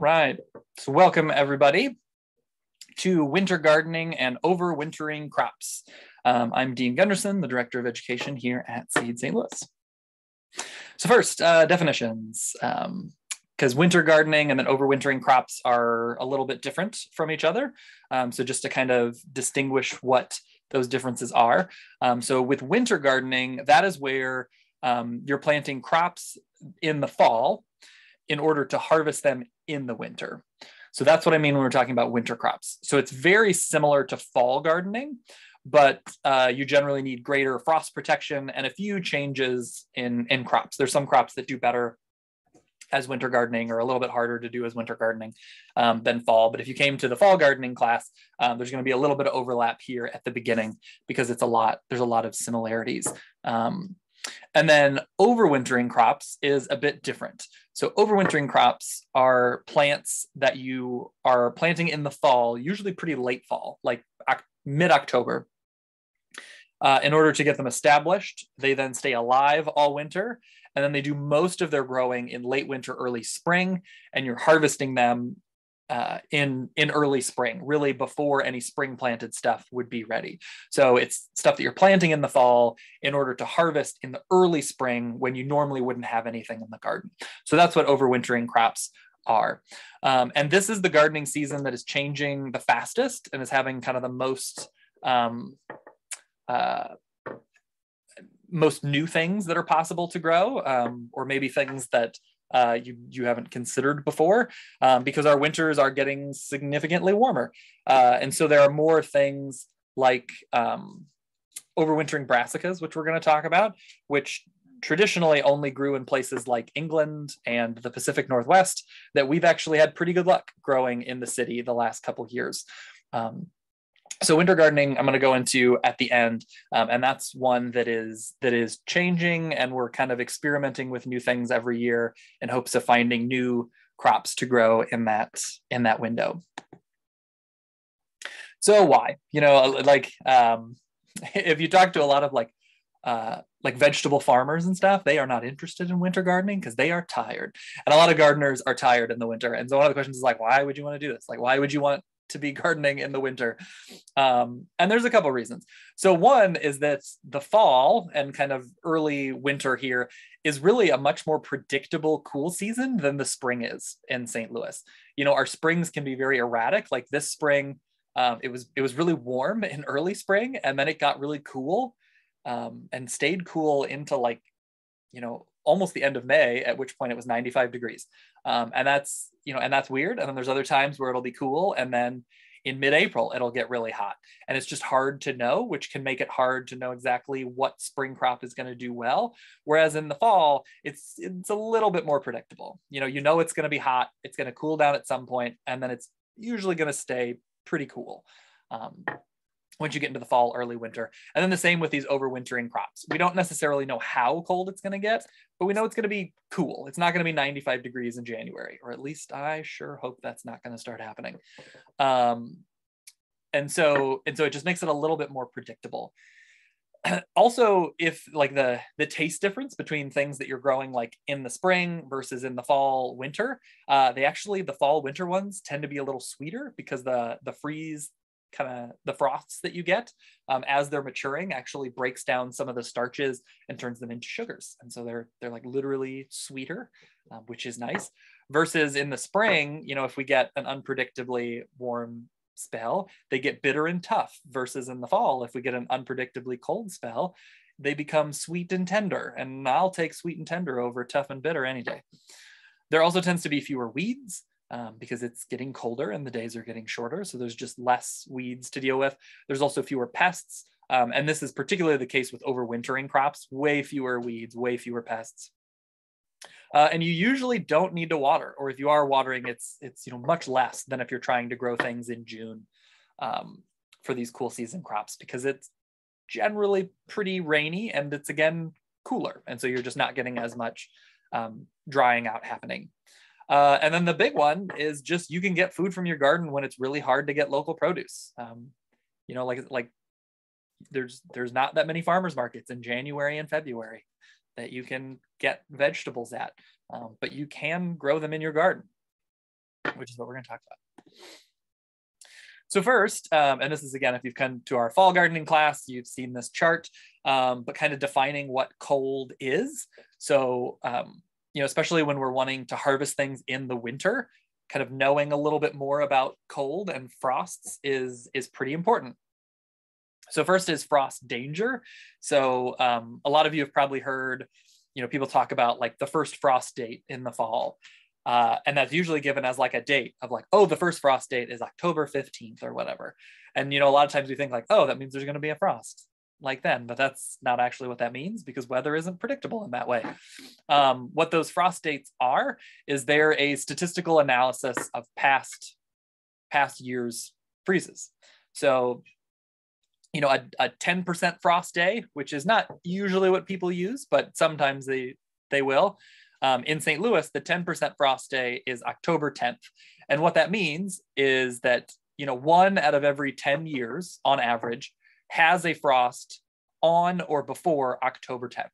Right. So, welcome everybody to Winter Gardening and Overwintering Crops. Um, I'm Dean Gunderson, the Director of Education here at Seed St. Louis. So, first, uh, definitions. Because um, winter gardening and then overwintering crops are a little bit different from each other. Um, so, just to kind of distinguish what those differences are. Um, so, with winter gardening, that is where um, you're planting crops in the fall in order to harvest them in the winter. So that's what I mean when we're talking about winter crops. So it's very similar to fall gardening, but uh, you generally need greater frost protection and a few changes in, in crops. There's some crops that do better as winter gardening or a little bit harder to do as winter gardening um, than fall. But if you came to the fall gardening class, um, there's going to be a little bit of overlap here at the beginning because it's a lot, there's a lot of similarities. Um, and then overwintering crops is a bit different. So overwintering crops are plants that you are planting in the fall, usually pretty late fall, like mid-October. Uh, in order to get them established, they then stay alive all winter, and then they do most of their growing in late winter, early spring, and you're harvesting them uh, in in early spring, really before any spring planted stuff would be ready. So it's stuff that you're planting in the fall in order to harvest in the early spring when you normally wouldn't have anything in the garden. So that's what overwintering crops are. Um, and this is the gardening season that is changing the fastest and is having kind of the most um, uh, most new things that are possible to grow, um, or maybe things that uh, you you haven't considered before um, because our winters are getting significantly warmer uh, and so there are more things like um, overwintering brassicas which we're going to talk about which traditionally only grew in places like England and the Pacific Northwest that we've actually had pretty good luck growing in the city the last couple years. Um, so winter gardening i'm going to go into at the end um, and that's one that is that is changing and we're kind of experimenting with new things every year in hopes of finding new crops to grow in that in that window so why you know like um, if you talk to a lot of like uh, like vegetable farmers and stuff, they are not interested in winter gardening because they are tired. And a lot of gardeners are tired in the winter. And so one of the questions is like, why would you want to do this? Like, why would you want to be gardening in the winter. Um, and there's a couple reasons. So one is that the fall and kind of early winter here is really a much more predictable cool season than the spring is in St. Louis. You know, our springs can be very erratic. Like this spring, um, it was it was really warm in early spring, and then it got really cool um, and stayed cool into like, you know, almost the end of May, at which point it was 95 degrees. Um, and that's, you know, and that's weird. And then there's other times where it'll be cool. And then in mid-April, it'll get really hot. And it's just hard to know, which can make it hard to know exactly what spring crop is going to do well. Whereas in the fall, it's it's a little bit more predictable. You know, you know it's going to be hot, it's going to cool down at some point, and then it's usually going to stay pretty cool. Um, once you get into the fall, early winter. And then the same with these overwintering crops. We don't necessarily know how cold it's going to get, but we know it's going to be cool. It's not going to be 95 degrees in January, or at least I sure hope that's not going to start happening. Um, and so, and so it just makes it a little bit more predictable. also, if like the the taste difference between things that you're growing like in the spring versus in the fall winter, uh, they actually the fall winter ones tend to be a little sweeter because the the freeze kind of the froths that you get um, as they're maturing actually breaks down some of the starches and turns them into sugars. And so they're they're like literally sweeter um, which is nice. Versus in the spring you know if we get an unpredictably warm spell they get bitter and tough. Versus in the fall if we get an unpredictably cold spell they become sweet and tender. And i'll take sweet and tender over tough and bitter any day. There also tends to be fewer weeds um, because it's getting colder and the days are getting shorter. So there's just less weeds to deal with. There's also fewer pests. Um, and this is particularly the case with overwintering crops, way fewer weeds, way fewer pests. Uh, and you usually don't need to water, or if you are watering, it's it's you know much less than if you're trying to grow things in June um, for these cool season crops because it's generally pretty rainy and it's again cooler, and so you're just not getting as much um, drying out happening. Uh, and then the big one is just you can get food from your garden when it's really hard to get local produce. Um, you know, like like there's there's not that many farmers markets in January and February that you can get vegetables at, um, but you can grow them in your garden. which is what we're going to talk about. So first, um, and this is again, if you've come to our fall gardening class, you've seen this chart, um, but kind of defining what cold is. So, um, you know, especially when we're wanting to harvest things in the winter, kind of knowing a little bit more about cold and frosts is, is pretty important. So first is frost danger. So um, a lot of you have probably heard, you know, people talk about like the first frost date in the fall. Uh, and that's usually given as like a date of like, oh, the first frost date is October 15th or whatever. And, you know, a lot of times we think like, oh, that means there's going to be a frost like then, but that's not actually what that means because weather isn't predictable in that way. Um, what those frost dates are is they're a statistical analysis of past past years freezes. So, you know, a, a 10% frost day, which is not usually what people use, but sometimes they they will. Um, in St. Louis, the 10% frost day is October 10th. And what that means is that, you know, one out of every 10 years on average has a frost on or before October 10th.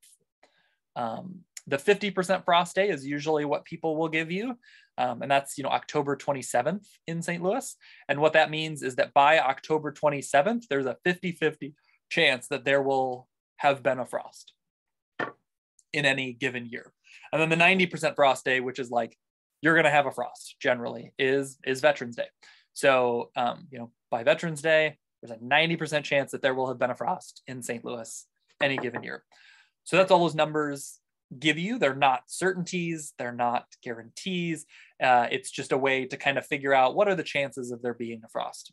Um, the 50% frost day is usually what people will give you. Um, and that's, you know, October 27th in St. Louis. And what that means is that by October 27th, there's a 50 50 chance that there will have been a frost in any given year. And then the 90% frost day, which is like you're going to have a frost generally, is is Veterans Day. So, um, you know, by Veterans Day, there's a 90% chance that there will have been a frost in St. Louis any given year. So that's all those numbers give you. They're not certainties, they're not guarantees. Uh, it's just a way to kind of figure out what are the chances of there being a frost.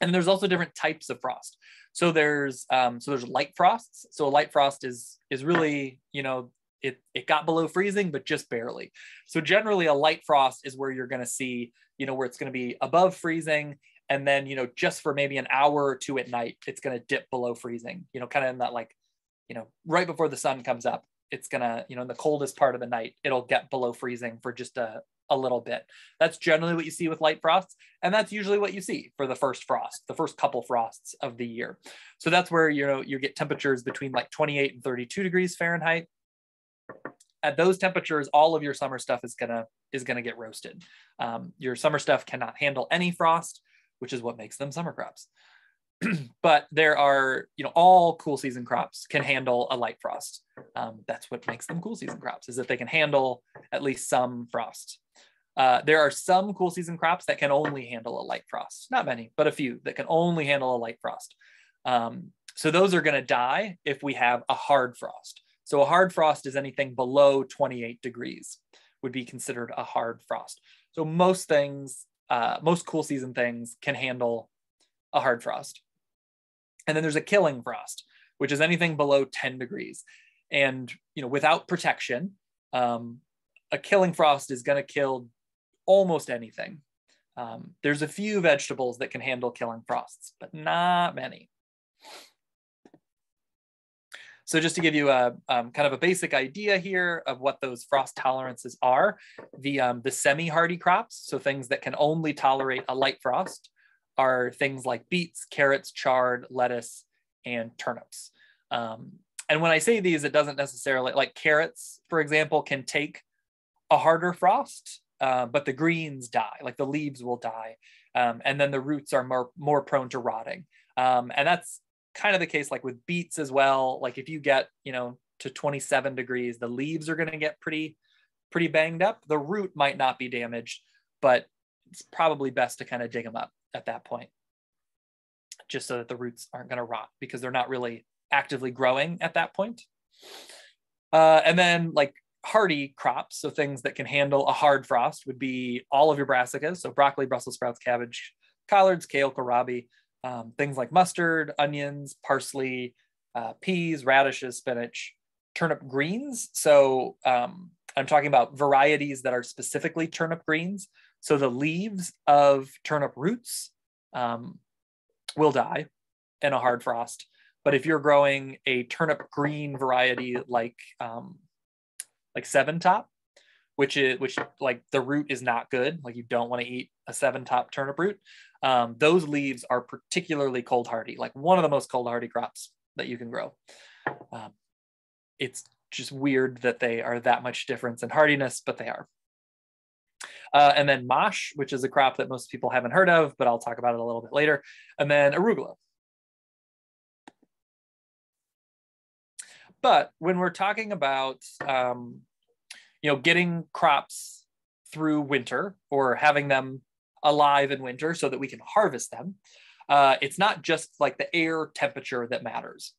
And there's also different types of frost. So there's um, so there's light frosts. So a light frost is is really you know it it got below freezing but just barely. So generally a light frost is where you're going to see you know where it's going to be above freezing and then you know just for maybe an hour or two at night it's going to dip below freezing. You know kind of in that like you know right before the sun comes up it's gonna you know in the coldest part of the night it'll get below freezing for just a a little bit. That's generally what you see with light frosts. And that's usually what you see for the first frost, the first couple frosts of the year. So that's where, you know, you get temperatures between like 28 and 32 degrees Fahrenheit. At those temperatures, all of your summer stuff is gonna is gonna get roasted. Um, your summer stuff cannot handle any frost, which is what makes them summer crops. but there are, you know, all cool season crops can handle a light frost. Um, that's what makes them cool season crops is that they can handle at least some frost. Uh, there are some cool season crops that can only handle a light frost. Not many, but a few that can only handle a light frost. Um, so those are going to die if we have a hard frost. So a hard frost is anything below 28 degrees would be considered a hard frost. So most things, uh, most cool season things can handle a hard frost. And then there's a killing frost, which is anything below 10 degrees. And you know, without protection, um, a killing frost is going to kill almost anything. Um, there's a few vegetables that can handle killing frosts, but not many. So just to give you a um, kind of a basic idea here of what those frost tolerances are, the, um, the semi-hardy crops, so things that can only tolerate a light frost, are things like beets, carrots, chard, lettuce, and turnips. Um, and when I say these, it doesn't necessarily, like carrots, for example, can take a harder frost, uh, but the greens die, like the leaves will die. Um, and then the roots are more, more prone to rotting. Um, and that's kind of the case like with beets as well. Like if you get, you know, to 27 degrees, the leaves are going to get pretty, pretty banged up. The root might not be damaged, but it's probably best to kind of dig them up at that point, just so that the roots aren't going to rot because they're not really actively growing at that point. Uh, and then like hardy crops, so things that can handle a hard frost would be all of your brassicas, so broccoli, Brussels sprouts, cabbage, collards, kale, kohlrabi, um, things like mustard, onions, parsley, uh, peas, radishes, spinach, turnip greens. So um, I'm talking about varieties that are specifically turnip greens. So the leaves of turnip roots um, will die in a hard frost. But if you're growing a turnip green variety like um, like seven top, which is which like the root is not good, like you don't want to eat a seven top turnip root. Um, those leaves are particularly cold hardy, like one of the most cold hardy crops that you can grow. Um, it's just weird that they are that much difference in hardiness, but they are. Uh, and then mâche, which is a crop that most people haven't heard of, but I'll talk about it a little bit later. And then arugula. But when we're talking about, um, you know, getting crops through winter or having them alive in winter so that we can harvest them, uh, it's not just like the air temperature that matters,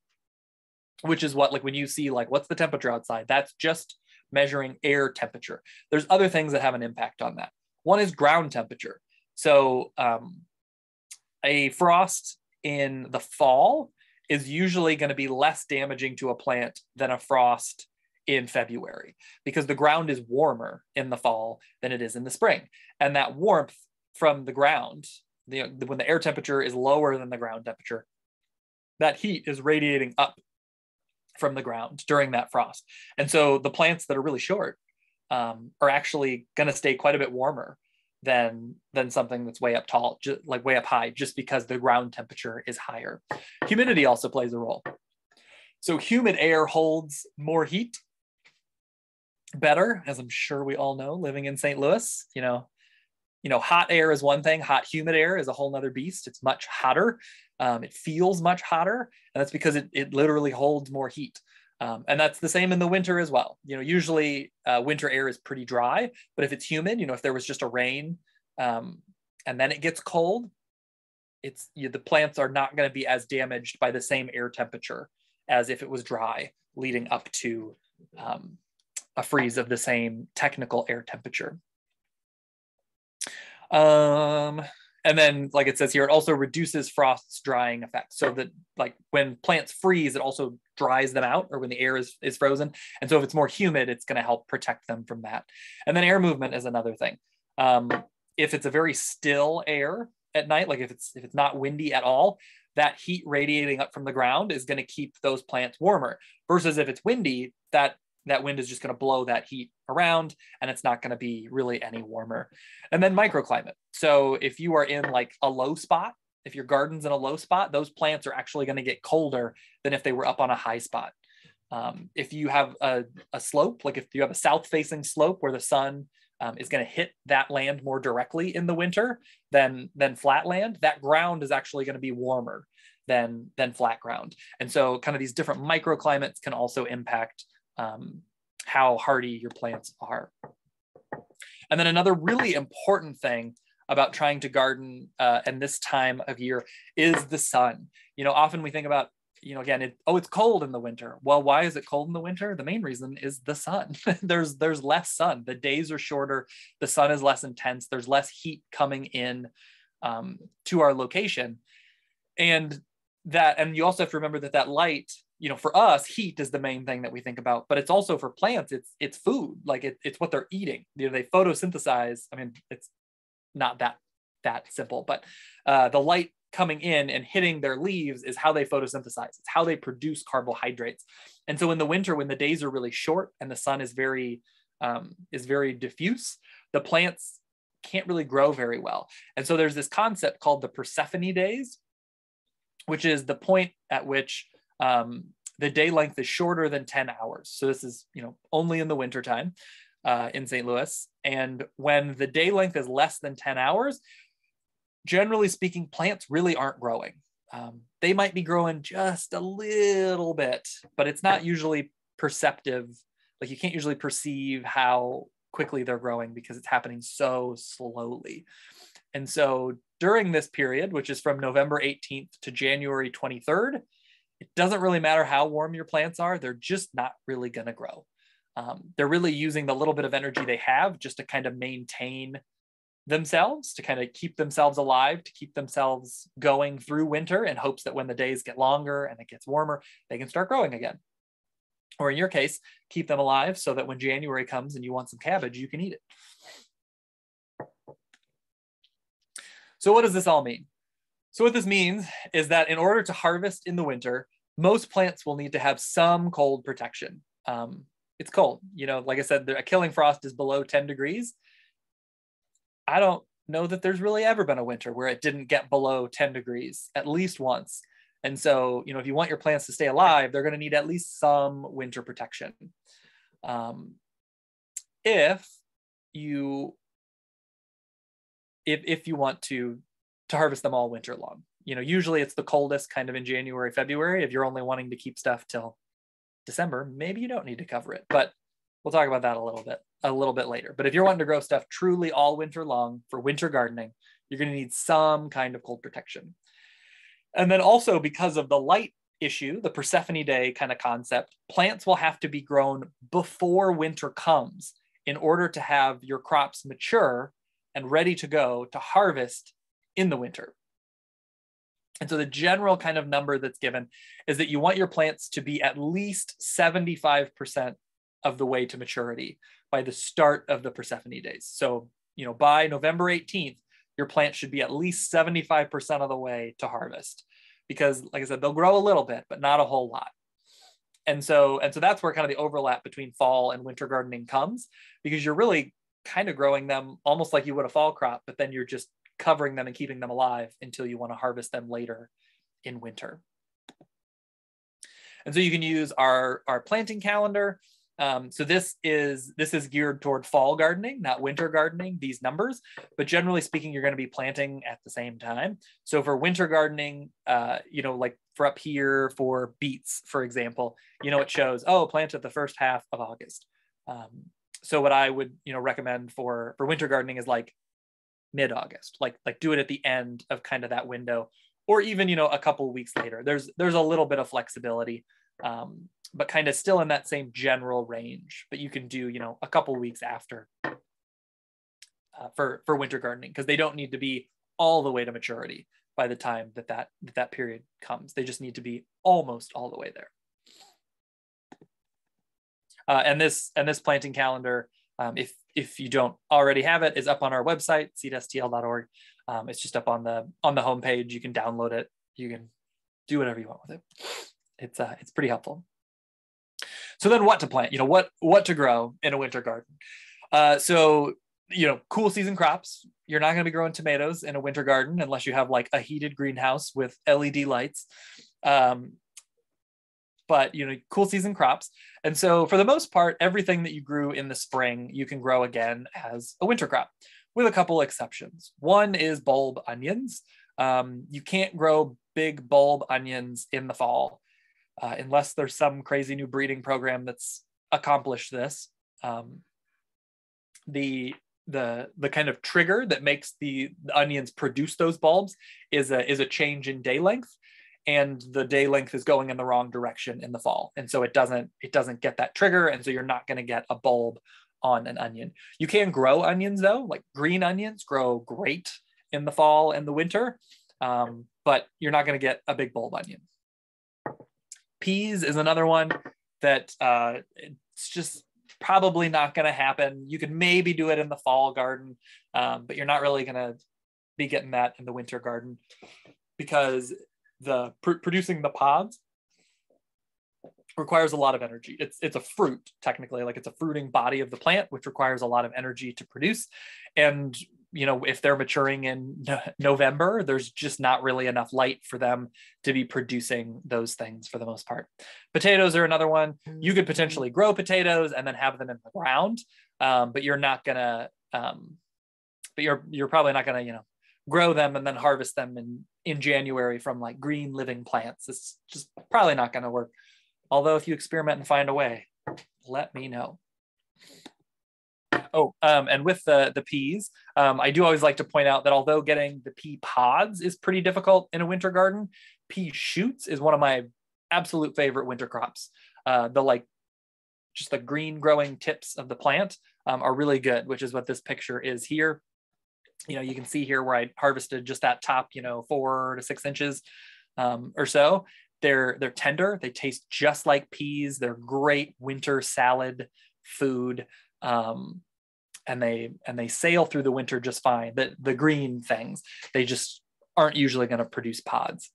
which is what like when you see like what's the temperature outside, that's just measuring air temperature. There's other things that have an impact on that. One is ground temperature. So um, a frost in the fall is usually going to be less damaging to a plant than a frost in February because the ground is warmer in the fall than it is in the spring. And that warmth from the ground, the, when the air temperature is lower than the ground temperature, that heat is radiating up from the ground during that frost. And so the plants that are really short um, are actually going to stay quite a bit warmer than than something that's way up tall, like way up high, just because the ground temperature is higher. Humidity also plays a role. So humid air holds more heat better, as I'm sure we all know, living in St. Louis. You know, you know, hot air is one thing. Hot humid air is a whole nother beast. It's much hotter. Um, it feels much hotter, and that's because it, it literally holds more heat. Um, and that's the same in the winter as well. You know, usually uh, winter air is pretty dry, but if it's humid, you know, if there was just a rain um, and then it gets cold, it's you the plants are not going to be as damaged by the same air temperature as if it was dry leading up to um, a freeze of the same technical air temperature. Um, and then like it says here it also reduces frost's drying effect so that like when plants freeze it also dries them out or when the air is, is frozen. And so if it's more humid it's going to help protect them from that. And then air movement is another thing. Um, if it's a very still air at night like if it's if it's not windy at all that heat radiating up from the ground is going to keep those plants warmer. Versus if it's windy that that wind is just going to blow that heat around and it's not going to be really any warmer. And then microclimate. So if you are in like a low spot, if your garden's in a low spot, those plants are actually going to get colder than if they were up on a high spot. Um, if you have a, a, slope, like if you have a south facing slope where the sun um, is going to hit that land more directly in the winter than, than flat land, that ground is actually going to be warmer than, than flat ground. And so kind of these different microclimates can also impact um, how hardy your plants are. And then another really important thing about trying to garden uh, and this time of year is the sun. You know, often we think about, you know, again, it, oh, it's cold in the winter. Well, why is it cold in the winter? The main reason is the sun. there's there's less sun. The days are shorter. The sun is less intense. There's less heat coming in um, to our location, and that and you also have to remember that that light you know for us heat is the main thing that we think about but it's also for plants it's it's food like it, it's what they're eating. You know they photosynthesize i mean it's not that that simple but uh, the light coming in and hitting their leaves is how they photosynthesize. It's how they produce carbohydrates. And so in the winter when the days are really short and the sun is very um, is very diffuse the plants can't really grow very well. And so there's this concept called the persephone days which is the point at which um, the day length is shorter than 10 hours. So this is, you know, only in the wintertime uh, in St. Louis. And when the day length is less than 10 hours, generally speaking, plants really aren't growing. Um, they might be growing just a little bit, but it's not usually perceptive. Like you can't usually perceive how quickly they're growing because it's happening so slowly. And so during this period, which is from November 18th to January 23rd, it doesn't really matter how warm your plants are, they're just not really going to grow. Um, they're really using the little bit of energy they have just to kind of maintain themselves, to kind of keep themselves alive, to keep themselves going through winter in hopes that when the days get longer and it gets warmer, they can start growing again. Or in your case, keep them alive so that when January comes and you want some cabbage, you can eat it. So, what does this all mean? So what this means is that in order to harvest in the winter, most plants will need to have some cold protection. Um, it's cold, you know, like I said, a killing frost is below 10 degrees. I don't know that there's really ever been a winter where it didn't get below 10 degrees at least once. And so, you know, if you want your plants to stay alive, they're going to need at least some winter protection. Um, if you if, if you want to to harvest them all winter long. You know, usually it's the coldest kind of in January, February. If you're only wanting to keep stuff till December, maybe you don't need to cover it. But we'll talk about that a little bit a little bit later. But if you're wanting to grow stuff truly all winter long for winter gardening, you're going to need some kind of cold protection. And then also because of the light issue, the Persephone day kind of concept, plants will have to be grown before winter comes in order to have your crops mature and ready to go to harvest in the winter. And so the general kind of number that's given is that you want your plants to be at least 75% of the way to maturity by the start of the Persephone days. So, you know, by November 18th, your plant should be at least 75% of the way to harvest because like I said, they'll grow a little bit, but not a whole lot. And so, and so that's where kind of the overlap between fall and winter gardening comes because you're really kind of growing them almost like you would a fall crop, but then you're just covering them and keeping them alive until you want to harvest them later in winter. And so you can use our, our planting calendar. Um, so this is this is geared toward fall gardening, not winter gardening, these numbers, but generally speaking, you're going to be planting at the same time. So for winter gardening, uh, you know, like for up here for beets, for example, you know, it shows, oh, plant at the first half of August. Um, so what I would, you know, recommend for for winter gardening is like mid-August, like like do it at the end of kind of that window, or even, you know, a couple weeks later. There's there's a little bit of flexibility. Um, but kind of still in that same general range. But you can do, you know, a couple weeks after uh, for for winter gardening because they don't need to be all the way to maturity by the time that that that, that period comes. They just need to be almost all the way there. Uh, and this and this planting calendar, um, if if you don't already have it, is up on our website seedstl.org. Um, it's just up on the on the homepage. You can download it. You can do whatever you want with it. It's uh, it's pretty helpful. So then what to plant? You know, what what to grow in a winter garden? Uh, so you know, cool season crops. You're not going to be growing tomatoes in a winter garden unless you have like a heated greenhouse with LED lights. Um, but you know, cool season crops. And so for the most part, everything that you grew in the spring, you can grow again as a winter crop, with a couple exceptions. One is bulb onions. Um, you can't grow big bulb onions in the fall uh, unless there's some crazy new breeding program that's accomplished this. Um, the the the kind of trigger that makes the, the, onions produce those bulbs is a is a change in day length and the day length is going in the wrong direction in the fall. And so it doesn't it doesn't get that trigger. And so you're not going to get a bulb on an onion. You can grow onions though. Like green onions grow great in the fall and the winter um, but you're not going to get a big bulb onion. Peas is another one that uh, it's just probably not going to happen. You could maybe do it in the fall garden, um, but you're not really going to be getting that in the winter garden because the pr- producing the pods requires a lot of energy. It's it's a fruit technically, like it's a fruiting body of the plant, which requires a lot of energy to produce. And you know, if they're maturing in November, there's just not really enough light for them to be producing those things for the most part. Potatoes are another one. You could potentially mm-hmm. grow potatoes and then have them in the ground, um, but you're not gonna. Um, but you're you're probably not gonna you know grow them and then harvest them in in January from like green living plants. It's just probably not gonna work. Although if you experiment and find a way, let me know. Oh, um, and with the the peas, um, I do always like to point out that although getting the pea pods is pretty difficult in a winter garden, pea shoots is one of my absolute favorite winter crops. Uh, the like just the green growing tips of the plant um, are really good, which is what this picture is here. You know, you can see here where I harvested just that top, you know, four to six inches um, or so. They're they're tender. They taste just like peas. They're great winter salad food. Um, and they and they sail through the winter just fine. The the green things they just aren't usually going to produce pods.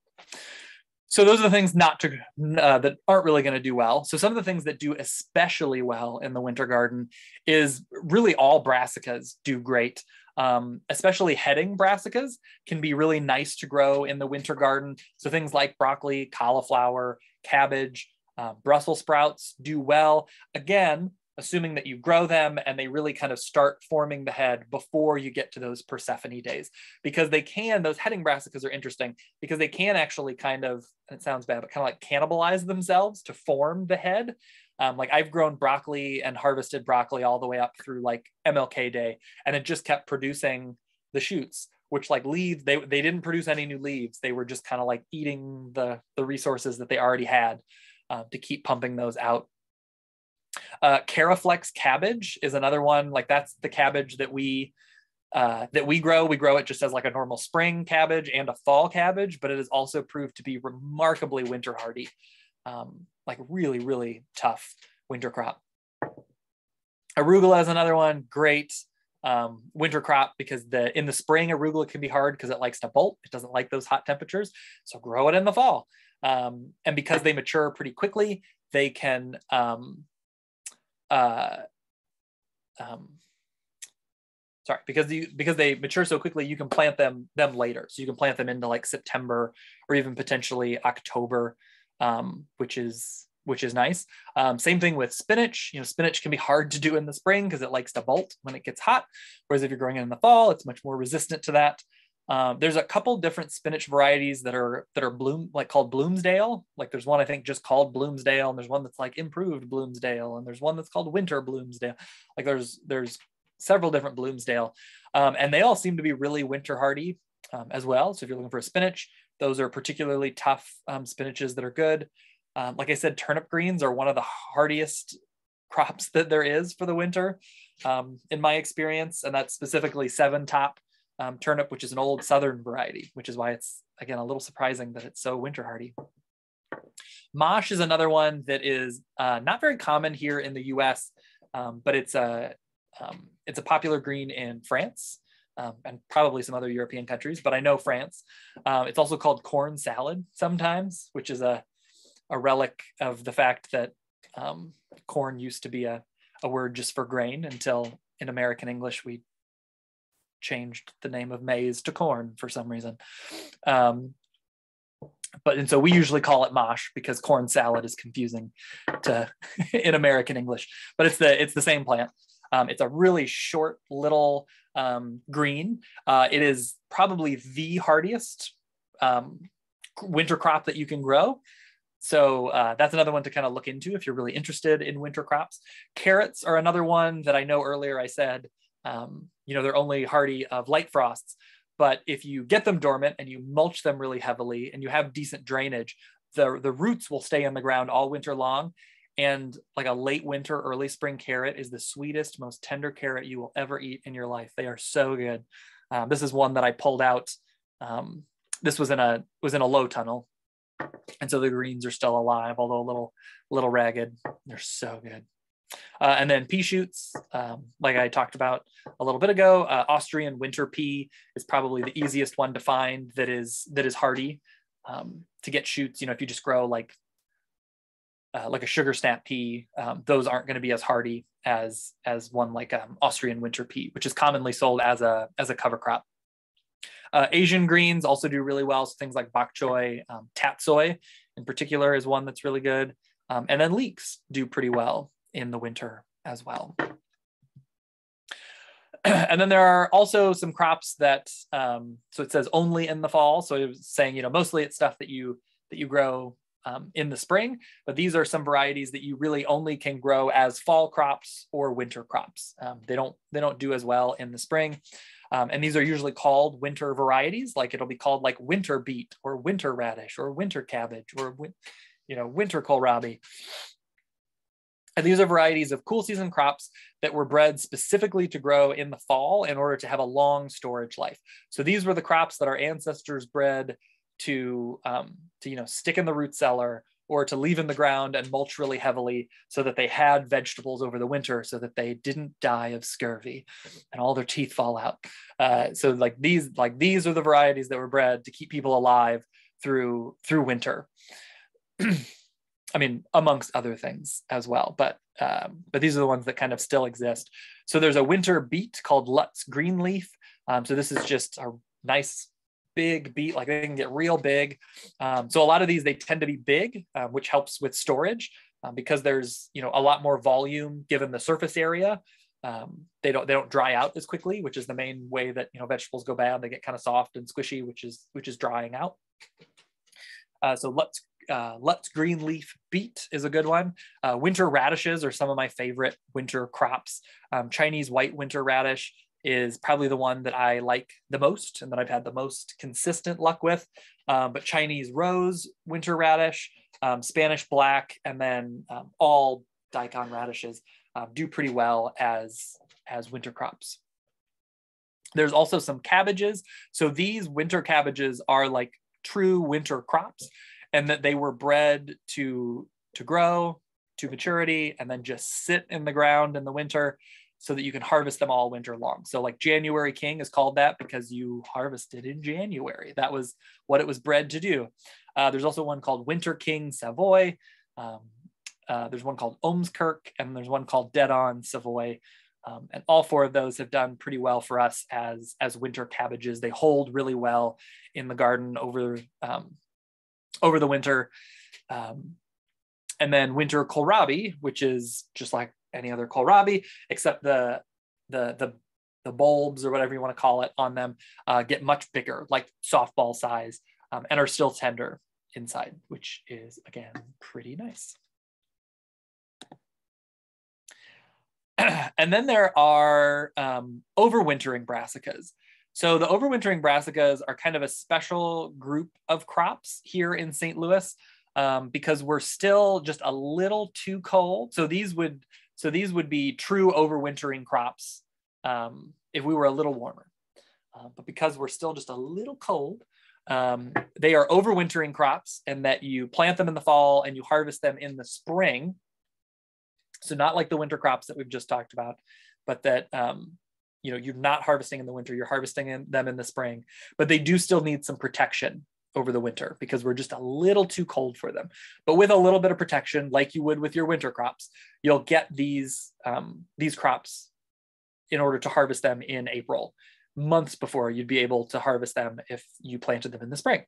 So those are the things not to uh, that aren't really going to do well. So some of the things that do especially well in the winter garden is really all brassicas do great. Um, especially heading brassicas can be really nice to grow in the winter garden. So things like broccoli, cauliflower, cabbage, uh, Brussels sprouts do well. Again, assuming that you grow them and they really kind of start forming the head before you get to those Persephone days. Because they can, those heading brassicas are interesting because they can actually kind of, it sounds bad, but kind of like cannibalize themselves to form the head. Um, like I've grown broccoli and harvested broccoli all the way up through like MLK Day, and it just kept producing the shoots, which like leaves, they, they didn't produce any new leaves. They were just kind of like eating the, the resources that they already had uh, to keep pumping those out uh, Caraflex cabbage is another one. Like that's the cabbage that we uh, that we grow. We grow it just as like a normal spring cabbage and a fall cabbage, but it has also proved to be remarkably winter hardy. Um, like really, really tough winter crop. Arugula is another one. Great um, winter crop because the in the spring arugula can be hard because it likes to bolt. It doesn't like those hot temperatures. So grow it in the fall. Um, and because they mature pretty quickly, they can um, uh, um, sorry because because they mature so quickly you can plant them them later so you can plant them into like september or even potentially october um, which is which is nice um, same thing with spinach you know spinach can be hard to do in the spring because it likes to bolt when it gets hot whereas if you're growing it in the fall it's much more resistant to that um, there's a couple different spinach varieties that are that are bloom like called Bloomsdale. Like there's one I think just called Bloomsdale, and there's one that's like improved Bloomsdale, and there's one that's called Winter Bloomsdale. Like there's there's several different Bloomsdale, um, and they all seem to be really winter hardy um, as well. So if you're looking for a spinach, those are particularly tough um, spinaches that are good. Um, like I said, turnip greens are one of the hardiest crops that there is for the winter, um, in my experience, and that's specifically seven top um, turnip, which is an old southern variety, which is why it's, again, a little surprising that it's so winter hardy. Mâche is another one that is uh, not very common here in the US, um, but it's a, um, it's a popular green in France um, and probably some other European countries, but I know France. Um, it's also called corn salad sometimes, which is a, a relic of the fact that um, corn used to be a, a word just for grain until in American English we changed the name of maize to corn for some reason. Um, but and so we usually call it mâche because corn salad is confusing to in American English. But it's the it's the same plant. Um, it's a really short little um, green. Uh, it is probably the hardiest um, winter crop that you can grow. So uh, that's another one to kind of look into if you're really interested in winter crops. Carrots are another one that I know earlier I said um, you know, they're only hardy of light frosts. But if you get them dormant and you mulch them really heavily and you have decent drainage, the, the roots will stay in the ground all winter long. And like a late winter, early spring carrot is the sweetest, most tender carrot you will ever eat in your life. They are so good. Um, this is one that I pulled out. Um, this was in a was in a low tunnel, and so the greens are still alive, although a little little ragged. They're so good. Uh, and then pea shoots, um, like I talked about a little bit ago, uh, Austrian winter pea is probably the easiest one to find that is that is hardy um, to get shoots. You know, if you just grow like uh, like a sugar snap pea, um, those aren't going to be as hardy as as one like um, Austrian winter pea, which is commonly sold as a as a cover crop. Uh, Asian greens also do really well. So things like bok choy, um, tatsoi in particular is one that's really good. Um, and then leeks do pretty well in the winter as well. and then there are also some crops that, um, so it says only in the fall. So it was saying, you know, mostly it's stuff that you that you grow um, in the spring, but these are some varieties that you really only can grow as fall crops or winter crops. Um, they don't they don't do as well in the spring. Um, and these are usually called winter varieties, like it'll be called like winter beet or winter radish or winter cabbage or, you know, winter kohlrabi. And these are varieties of cool season crops that were bred specifically to grow in the fall in order to have a long storage life. So these were the crops that our ancestors bred to, um, to you know, stick in the root cellar or to leave in the ground and mulch really heavily so that they had vegetables over the winter so that they didn't die of scurvy and all their teeth fall out. Uh, so like these, like these are the varieties that were bred to keep people alive through through winter. I mean, amongst other things as well, but um, but these are the ones that kind of still exist. So there's a winter beet called Lutz Greenleaf. Um, so this is just a nice big beet, like they can get real big. Um, so a lot of these they tend to be big, uh, which helps with storage. um, because there's you know a lot more volume given the surface area. Um, they don't they don't dry out as quickly, which is the main way that you know vegetables go bad. They get kind of soft and squishy, which is which is drying out. Uh, so let's uh, Lutz green leaf beet is a good one. Uh, winter radishes are some of my favorite winter crops. Um, Chinese white winter radish is probably the one that I like the most and that I've had the most consistent luck with. Um, but Chinese rose, winter radish, um, Spanish black, and then um, all daikon radishes um, do pretty well as, as winter crops. There's also some cabbages. So these winter cabbages are like true winter crops and that they were bred to, to grow to maturity and then just sit in the ground in the winter so that you can harvest them all winter long. So like January King is called that because you harvested in January. That was what it was bred to do. Uh, there's also one called Winter King Savoy. Um, uh, there's one called Ormskirk and there's one called Deadon Savoy. Um, and all four of those have done pretty well for us as, as winter cabbages. They hold really well in the garden over, um, over the winter. Um, and then winter kohlrabi, which is just like any other kohlrabi, except the the the the bulbs or whatever you want to call it on them uh, get much bigger, like softball size, um, and are still tender inside, which is again pretty nice. and then there are um, overwintering brassicas. So the overwintering brassicas are kind of a special group of crops here in St. Louis um, because we're still just a little too cold. So these would so these would be true overwintering crops um, if we were a little warmer. Uh, but because we're still just a little cold, um, they are overwintering crops and that you plant them in the fall and you harvest them in the spring. So not like the winter crops that we've just talked about, but that um, you know you're not harvesting in the winter, you're harvesting in them in the spring. But they do still need some protection over the winter because we're just a little too cold for them. But with a little bit of protection, like you would with your winter crops, you'll get these um, these crops in order to harvest them in April, months before you'd be able to harvest them if you planted them in the spring.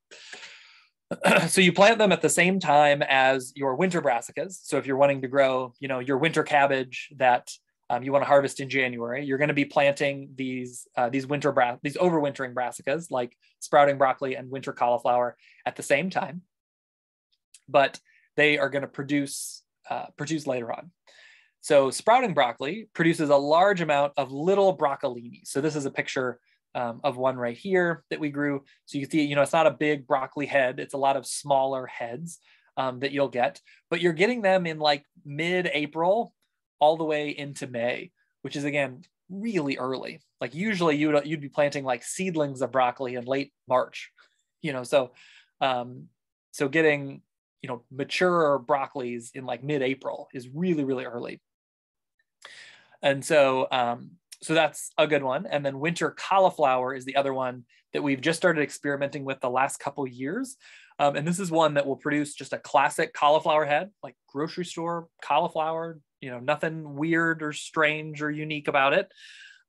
so you plant them at the same time as your winter brassicas. So if you're wanting to grow, you know, your winter cabbage that um, you want to harvest in January, you're going to be planting these uh, these winter bra- these overwintering brassicas like sprouting broccoli and winter cauliflower at the same time, but they are going to produce uh, produce later on. So sprouting broccoli produces a large amount of little broccolini. So this is a picture um, of one right here that we grew. So you see, you know, it's not a big broccoli head; it's a lot of smaller heads um, that you'll get, but you're getting them in like mid-April all the way into May, which is again really early. Like usually you'd you'd be planting like seedlings of broccoli in late March, you know. So um, so getting you know mature broccolis in like mid-April is really really early. And so um, so that's a good one. And then winter cauliflower is the other one that we've just started experimenting with the last couple years. Um, and this is one that will produce just a classic cauliflower head, like grocery store cauliflower, you know, nothing weird or strange or unique about it.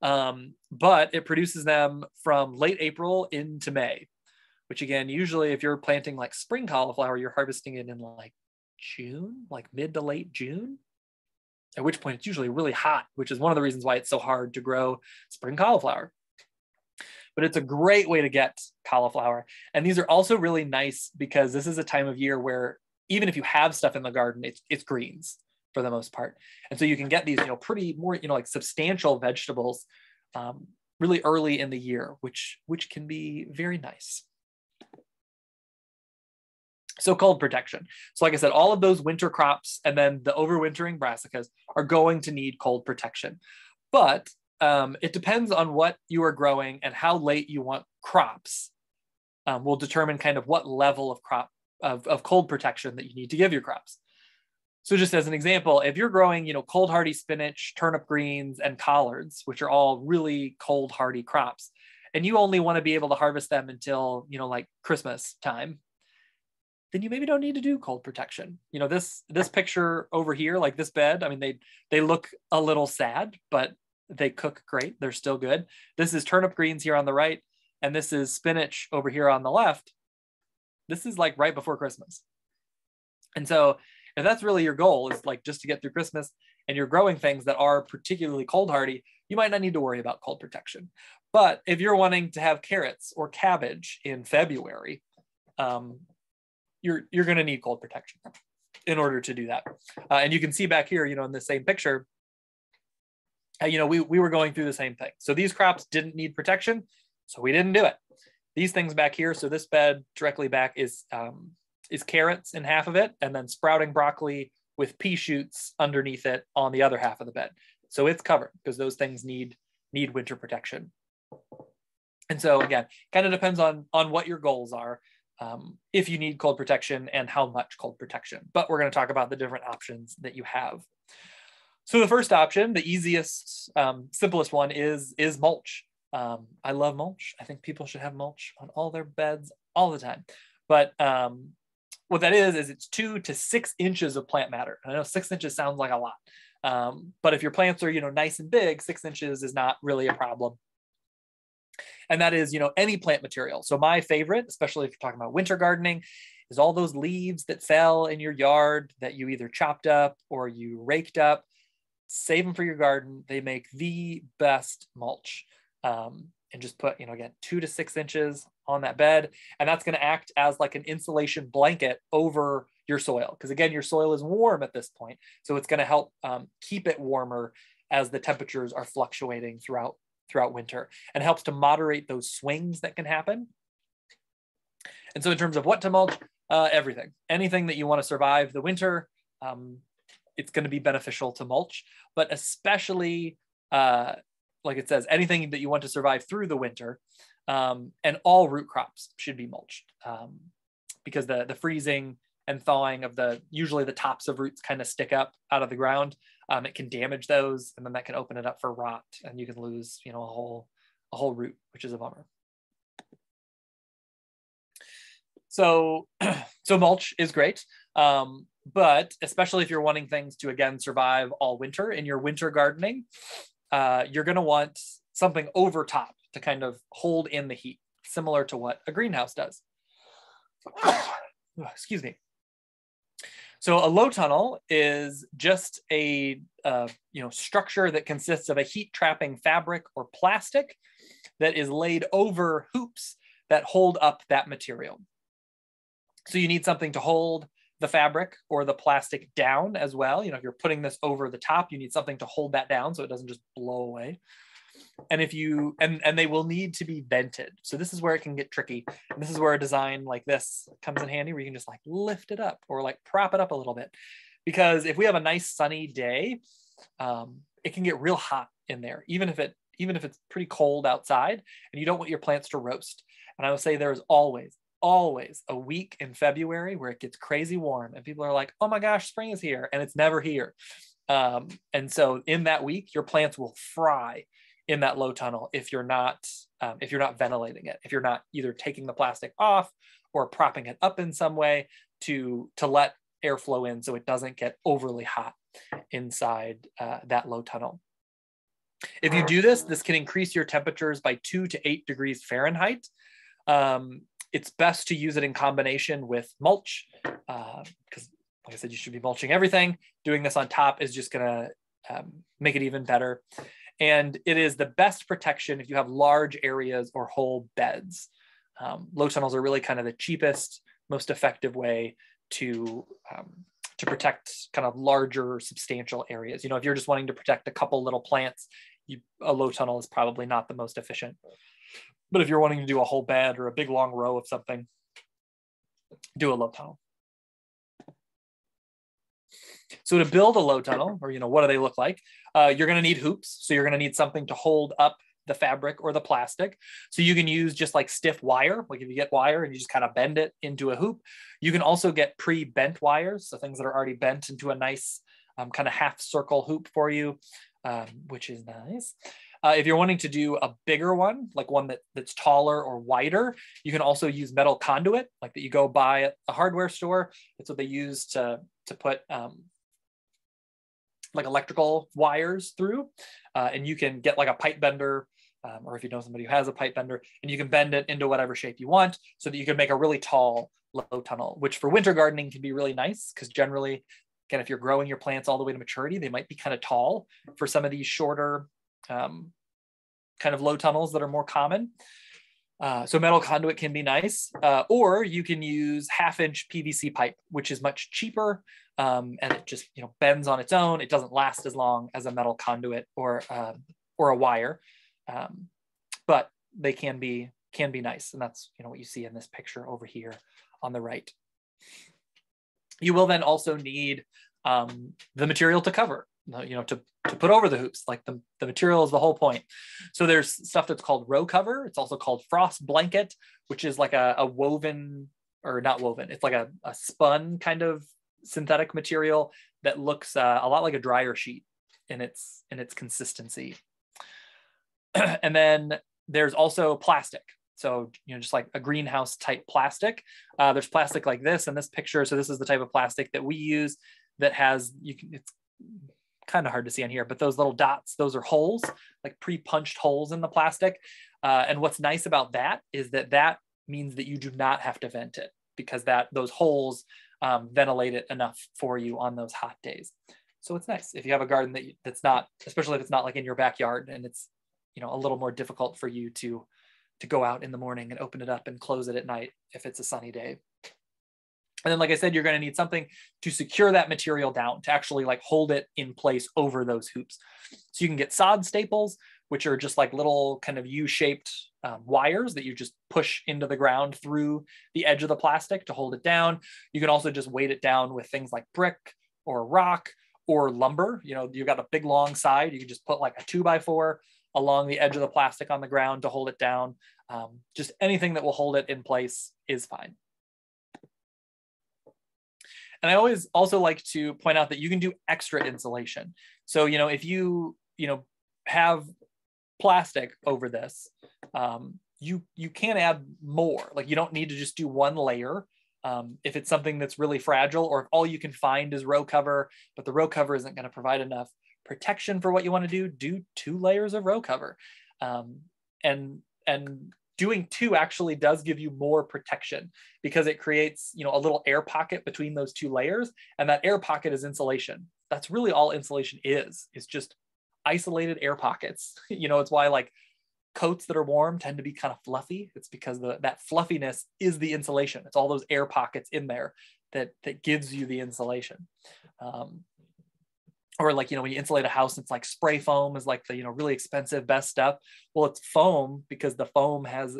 Um, but it produces them from late April into May, which again, usually if you're planting like spring cauliflower, you're harvesting it in like June, like mid to late June, at which point it's usually really hot, which is one of the reasons why it's so hard to grow spring cauliflower. But it's a great way to get cauliflower. And these are also really nice because this is a time of year where even if you have stuff in the garden, it's, it's greens for the most part. And so you can get these, you know, pretty more, you know, like substantial vegetables um, really early in the year, which which can be very nice. So cold protection. So like I said, all of those winter crops and then the overwintering brassicas are going to need cold protection. But um, it depends on what you are growing and how late you want crops um, will determine kind of what level of crop of, of cold protection that you need to give your crops. So just as an example, if you're growing, you know, cold hardy spinach, turnip greens, and collards, which are all really cold hardy crops, and you only want to be able to harvest them until, you know, like Christmas time, then you maybe don't need to do cold protection. You know, this this picture over here, like this bed, I mean, they they look a little sad, but they cook great. They're still good. This is turnip greens here on the right, and this is spinach over here on the left. This is like right before Christmas. And so if that's really your goal is like just to get through Christmas and you're growing things that are particularly cold hardy, you might not need to worry about cold protection. But if you're wanting to have carrots or cabbage in February, um, you're you're going to need cold protection in order to do that. Uh, and you can see back here, you know, in the same picture, uh, you know, we we were going through the same thing. So these crops didn't need protection, so we didn't do it. These things back here, so this bed directly back is um, is carrots in half of it, and then sprouting broccoli with pea shoots underneath it on the other half of the bed. So it's covered because those things need need winter protection. And so again, kind of depends on on what your goals are, um, if you need cold protection and how much cold protection. But we're going to talk about the different options that you have. So the first option, the easiest, um, simplest one is is mulch. Um, I love mulch. I think people should have mulch on all their beds all the time. But um, what that is is it's two to six inches of plant matter. I know six inches sounds like a lot, um, but if your plants are you know nice and big, six inches is not really a problem. And that is you know any plant material. So my favorite, especially if you're talking about winter gardening, is all those leaves that fell in your yard that you either chopped up or you raked up. Save them for your garden. They make the best mulch. Um, and just put, you know, again, two to six inches on that bed. And that's going to act as like an insulation blanket over your soil. Because again, your soil is warm at this point. So it's going to help um, keep it warmer as the temperatures are fluctuating throughout throughout winter and helps to moderate those swings that can happen. And so in terms of what to mulch, uh, everything, anything that you want to survive the winter, um, it's going to be beneficial to mulch, but especially uh, like it says, anything that you want to survive through the winter, um, and all root crops should be mulched um, because the the freezing and thawing of the usually the tops of roots kind of stick up out of the ground. Um, it can damage those, and then that can open it up for rot, and you can lose you know a whole a whole root, which is a bummer. So, so mulch is great, um, but especially if you're wanting things to again survive all winter in your winter gardening, uh, you're going to want something over top to kind of hold in the heat, similar to what a greenhouse does. Excuse me. So a low tunnel is just a uh, you know structure that consists of a heat trapping fabric or plastic that is laid over hoops that hold up that material. So you need something to hold the fabric or the plastic down as well. You know, if you're putting this over the top, you need something to hold that down so it doesn't just blow away. And if you and and they will need to be vented. So this is where it can get tricky. And this is where a design like this comes in handy where you can just like lift it up or like prop it up a little bit. Because if we have a nice sunny day, um, it can get real hot in there, even if it even if it's pretty cold outside and you don't want your plants to roast. And I would say there's always, always a week in February where it gets crazy warm and people are like, oh my gosh, spring is here and it's never here. Um, and so in that week, your plants will fry in that low tunnel if you're not um, if you're not ventilating it, if you're not either taking the plastic off or propping it up in some way to to let airflow in so it doesn't get overly hot inside uh, that low tunnel. If you do this, this can increase your temperatures by two to eight degrees Fahrenheit. Um, it's best to use it in combination with mulch because, uh, like I said, you should be mulching everything. Doing this on top is just going to um, make it even better. And it is the best protection if you have large areas or whole beds. Um, low tunnels are really kind of the cheapest, most effective way to um, to protect kind of larger, substantial areas. You know, if you're just wanting to protect a couple little plants, you, a low tunnel is probably not the most efficient. But if you're wanting to do a whole bed or a big long row of something, do a low tunnel. So to build a low tunnel, or you know, what do they look like? Uh, you're going to need hoops. So you're going to need something to hold up the fabric or the plastic. So you can use just like stiff wire, like if you get wire and you just kind of bend it into a hoop. You can also get pre-bent wires, so things that are already bent into a nice um, kind of half circle hoop for you, um, which is nice. Uh, if you're wanting to do a bigger one, like one that, that's taller or wider, you can also use metal conduit, like that you go buy at a hardware store. It's what they use to, to put um, like electrical wires through. Uh, and you can get like a pipe bender, um, or if you know somebody who has a pipe bender, and you can bend it into whatever shape you want so that you can make a really tall low tunnel, which for winter gardening can be really nice because generally again, if you're growing your plants all the way to maturity, they might be kind of tall for some of these shorter um, kind of low tunnels that are more common. Uh, so metal conduit can be nice, uh, or you can use half inch PVC pipe, which is much cheaper um, and it just you know bends on its own. It doesn't last as long as a metal conduit or uh, or a wire, um, but they can be can be nice, and that's you know what you see in this picture over here on the right. You will then also need um, the material to cover, you know, to, to put over the hoops. Like the, the material is the whole point. So there's stuff that's called row cover. It's also called frost blanket, which is like a, a woven or not woven. It's like a, a spun kind of synthetic material that looks uh, a lot like a dryer sheet in its in its consistency. and then there's also plastic. So, you know, just like a greenhouse type plastic. Uh, there's plastic like this in this picture. So this is the type of plastic that we use that has, you can, it's kind of hard to see on here, but those little dots, those are holes, like pre-punched holes in the plastic. Uh, and what's nice about that is that that means that you do not have to vent it because that those holes um, ventilate it enough for you on those hot days. So it's nice if you have a garden that that's not, especially if it's not like in your backyard and it's, you know, a little more difficult for you to to go out in the morning and open it up and close it at night if it's a sunny day. And then, like I said, you're going to need something to secure that material down to actually like hold it in place over those hoops. So you can get sod staples, which are just like little kind of U-shaped um, wires that you just push into the ground through the edge of the plastic to hold it down. You can also just weight it down with things like brick or rock or lumber. You know, you've got a big long side. You can just put like a two by four along the edge of the plastic on the ground to hold it down. Um, just anything that will hold it in place is fine. And I always also like to point out that you can do extra insulation. So, you know, if you, you know, have plastic over this, um, you you can add more. Like you don't need to just do one layer. Um, if it's something that's really fragile, or if all you can find is row cover, but the row cover isn't going to provide enough protection for what you want to do, do two layers of row cover. Um, and and doing two actually does give you more protection because it creates you know a little air pocket between those two layers and that air pocket is insulation. That's really all insulation is it's just isolated air pockets. You know it's why like coats that are warm tend to be kind of fluffy. It's because the, that fluffiness is the insulation. It's all those air pockets in there that that gives you the insulation. Um, or like you know when you insulate a house it's like spray foam is like the you know really expensive best stuff. Well it's foam because the foam has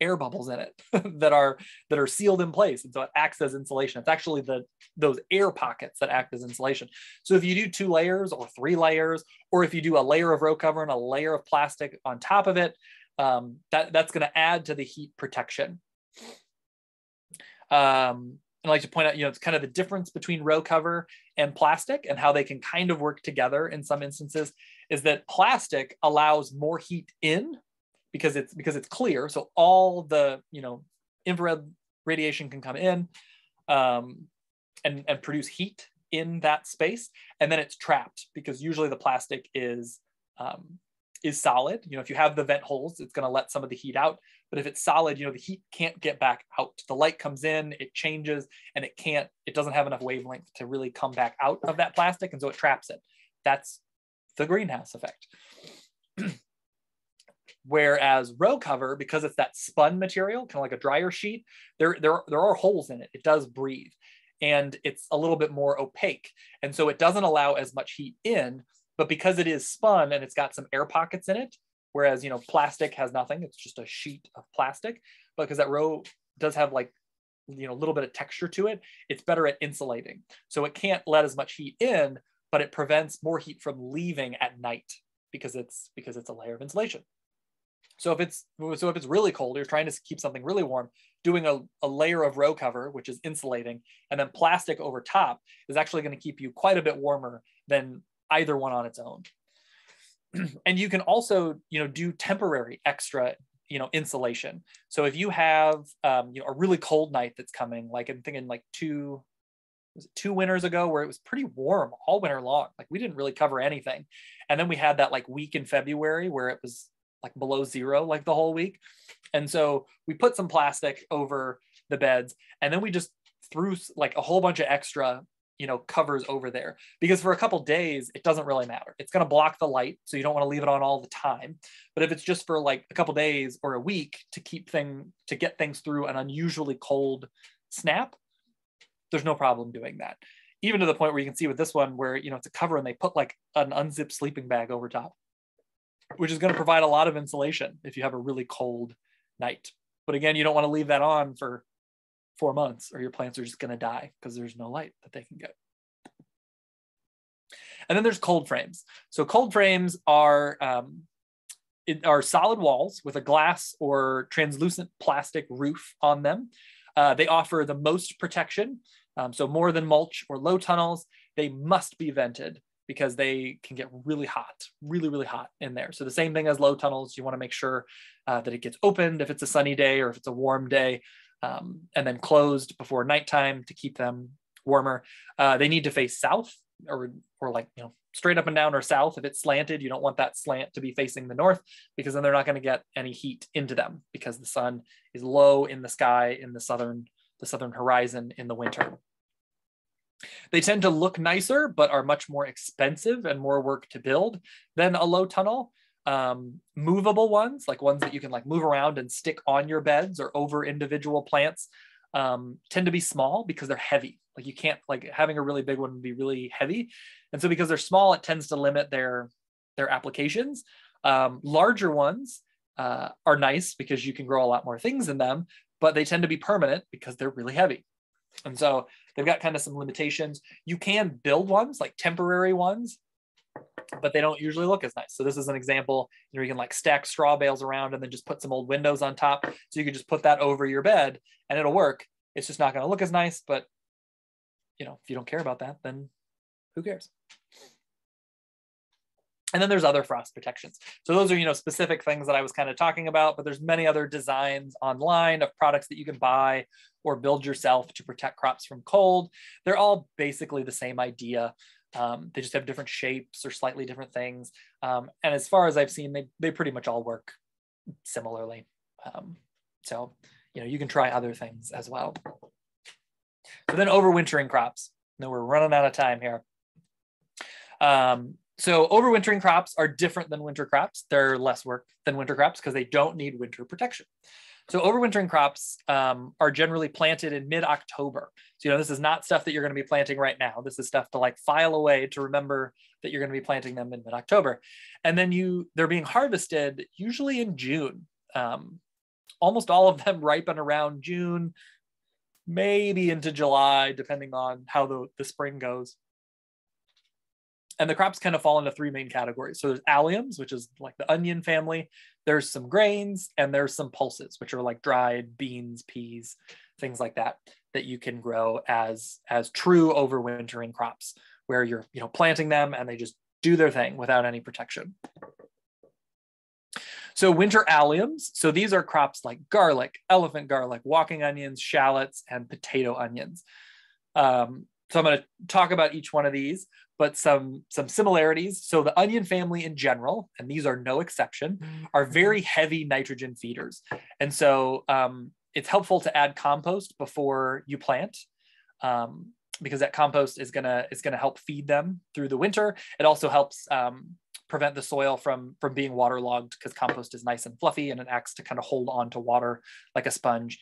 air bubbles in it that are that are sealed in place. And so it acts as insulation. It's actually the those air pockets that act as insulation. So if you do two layers or three layers or if you do a layer of row cover and a layer of plastic on top of it um, that that's going to add to the heat protection. Um, and I like to point out, you know, it's kind of the difference between row cover and plastic and how they can kind of work together in some instances is that plastic allows more heat in because it's because it's clear. So all the, you know, infrared radiation can come in um, and, and produce heat in that space. And then it's trapped because usually the plastic is um, is solid. You know, if you have the vent holes, it's going to let some of the heat out. But if it's solid, you know, the heat can't get back out. The light comes in, it changes, and it can't, it doesn't have enough wavelength to really come back out of that plastic. And so it traps it. That's the greenhouse effect. Whereas row cover, because it's that spun material, kind of like a dryer sheet, there, there, there are holes in it. It does breathe and it's a little bit more opaque. And so it doesn't allow as much heat in, but because it is spun and it's got some air pockets in it, whereas you know plastic has nothing, it's just a sheet of plastic. But because that row does have like you know a little bit of texture to it, it's better at insulating. So it can't let as much heat in, but it prevents more heat from leaving at night because it's because it's a layer of insulation. So if it's so if it's really cold, you're trying to keep something really warm, doing a, a layer of row cover, which is insulating, and then plastic over top is actually going to keep you quite a bit warmer than either one on its own. and you can also, you know, do temporary extra, you know, insulation. So if you have, um, you know, a really cold night that's coming, like I'm thinking like two, was it two winters ago where it was pretty warm all winter long. Like we didn't really cover anything. And then we had that like week in February where it was like below zero like the whole week. And so we put some plastic over the beds and then we just threw like a whole bunch of extra you know covers over there. Because for a couple days it doesn't really matter. It's going to block the light so you don't want to leave it on all the time. But if it's just for like a couple days or a week to keep thing to get things through an unusually cold snap there's no problem doing that. Even to the point where you can see with this one where you know it's a cover and they put like an unzipped sleeping bag over top which is going to provide a lot of insulation if you have a really cold night. But again you don't want to leave that on for four months or your plants are just going to die because there's no light that they can get. And then there's cold frames. So cold frames are um, it, are solid walls with a glass or translucent plastic roof on them. Uh, they offer the most protection um, so more than mulch or low tunnels, they must be vented because they can get really hot, really, really hot in there. So the same thing as low tunnels, you wanna make sure uh, that it gets opened if it's a sunny day or if it's a warm day, um, and then closed before nighttime to keep them warmer. Uh, they need to face south or, or like, you know, straight up and down or south. If it's slanted, you don't want that slant to be facing the north because then they're not gonna get any heat into them because the sun is low in the sky in the southern the southern horizon in the winter. They tend to look nicer, but are much more expensive and more work to build than a low tunnel. Um, movable ones, like ones that you can like move around and stick on your beds or over individual plants, um, tend to be small because they're heavy. Like you can't like having a really big one would be really heavy, and so because they're small, it tends to limit their their applications. Um, larger ones uh, are nice because you can grow a lot more things in them, but they tend to be permanent because they're really heavy. And so they've got kind of some limitations. You can build ones like temporary ones, but they don't usually look as nice. So this is an example, know, you can like stack straw bales around and then just put some old windows on top. So you can just put that over your bed and it'll work. It's just not going to look as nice, but you know, if you don't care about that, then who cares? And then there's other frost protections. So those are, you know, specific things that I was kind of talking about, but there's many other designs online of products that you can buy or build yourself to protect crops from cold. They're all basically the same idea. Um, they just have different shapes or slightly different things. Um, and as far as I've seen, they, they pretty much all work similarly. Um, so, you know, you can try other things as well. So then overwintering crops. Now we're running out of time here. Um, so overwintering crops are different than winter crops. They're less work than winter crops because they don't need winter protection. So overwintering crops um, are generally planted in mid-October. So, you know, this is not stuff that you're going to be planting right now. This is stuff to like file away to remember that you're going to be planting them in mid-October. And then you, they're being harvested usually in June. Um, almost all of them ripen around June, maybe into July, depending on how the, the spring goes and the crops kind of fall into three main categories. So there's alliums, which is like the onion family. There's some grains and there's some pulses, which are like dried beans, peas, things like that, that you can grow as as true overwintering crops, where you're you know planting them and they just do their thing without any protection. So winter alliums. So these are crops like garlic, elephant garlic, walking onions, shallots, and potato onions. Um, so I'm going to talk about each one of these but some some similarities. So the onion family in general, and these are no exception, are mm-hmm. very heavy nitrogen feeders, and so um, it's helpful to add compost before you plant. Um, because that compost is gonna is gonna help feed them through the winter. It also helps um, prevent the soil from from being waterlogged because compost is nice and fluffy and it acts to kind of hold on to water like a sponge.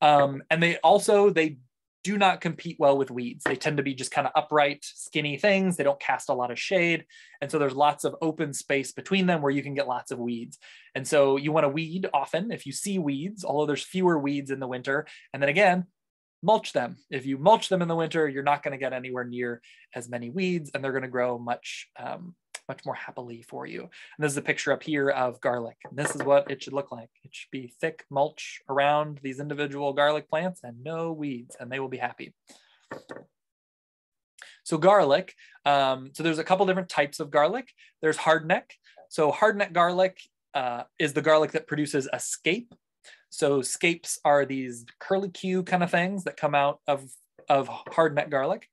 Um, and they also they do not compete well with weeds. They tend to be just kind of upright, skinny things. They don't cast a lot of shade. And so there's lots of open space between them where you can get lots of weeds. And so you want to weed often if you see weeds, although there's fewer weeds in the winter. And then again, mulch them. If you mulch them in the winter, you're not going to get anywhere near as many weeds and they're going to grow much um, much more happily for you. And this is a picture up here of garlic. And this is what it should look like. It should be thick mulch around these individual garlic plants and no weeds, and they will be happy. So garlic, um, so there's a couple different types of garlic. There's hardneck. So hardneck garlic uh, is the garlic that produces a scape. So scapes are these curly Q kind of things that come out of, of hardneck garlic.